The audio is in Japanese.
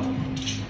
あ!